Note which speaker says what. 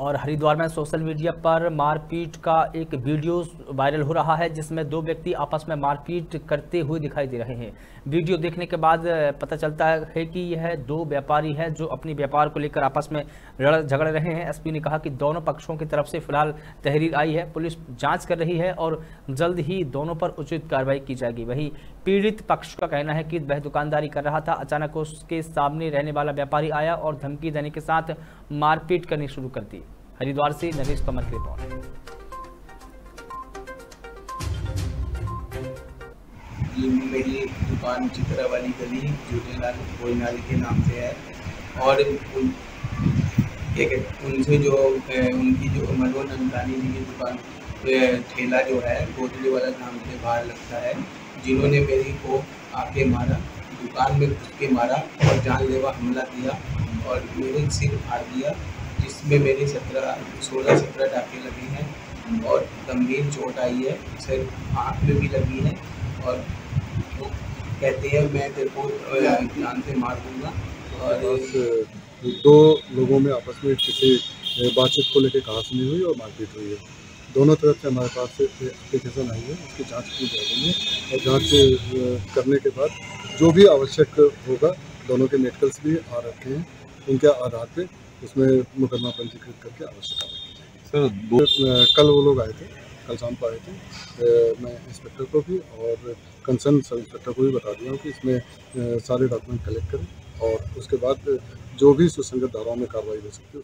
Speaker 1: और हरिद्वार में social media पर मारपीट का एक वीडियो वायरल हो रहा है, जिसमें दो व्यक्ति आपस में मारपीट करते हुए दिखाई दे रहे हैं। वीडियो देखने के बाद पता चलता है कि यह दो व्यापारी हैं जो अपनी व्यापार को लेकर आपस में लड़, झगड़ रहे हैं। एसपी ने कहा कि दोनों पक्षों की तरफ़ से फ़िलहाल तहरीर आई है। पुलिस जाँच कर रही है और जल्द ही दोनों पर उचित कार्रवाई की जाएगी। वही पीड़ित पक्ष का कहना है कि वह दुकानदारी कर रहा था। अचानक उसके सामने रहने वाला व्यापारी आया और धमकी देने के साथ मारपीट करनी शुरू कर दी। हरिद्वार से नरेश कमर की रिपोर्ट।
Speaker 2: ये मेरी दुकान चित्रा वाली गली झूलेलाल भोजनाली के नाम से है। और उन, एक उनसे जो उनकी जो मनोज नंदानी जी की दुकान ठेला जो है गोदले वाला नाम से बाहर लगता है जिन्होंने मेरी को आके मारा दुकान में घुस के मारा और जानलेवा हमला किया और मेरे सिर फाड़ दिया। जिसमें मेरे सत्रह, सोलह, सत्रह टाके लगे हैं और गंभीर चोट आई है, सिर, आँख में भी लगी है और वो कहते हैं, मैं तेरे को जान से मार दूँगा।
Speaker 3: और दो लोगों में आपस में किसी बातचीत को लेकर कहा सुनी हुई और मारपीट हुई है। दोनों तरफ़ से हमारे पास से एप्लीकेशन आई है, उसकी जाँच की जा रही है और जाँच करने के बाद जो भी आवश्यक होगा, दोनों के मेडिकल्स भी आ रखे हैं उनके आधार पे उसमें मुकदमा पंजीकृत करके आवश्यक सर कल वो लोग आए थे कल शाम को आए थे मैं इंस्पेक्टर को भी और कंसर्न सब इंस्पेक्टर को भी बता दिया हूँ कि इसमें सारे डॉक्यूमेंट कलेक्ट करें और उसके बाद जो भी सुसंगत धाराओं में कार्रवाई हो सकती है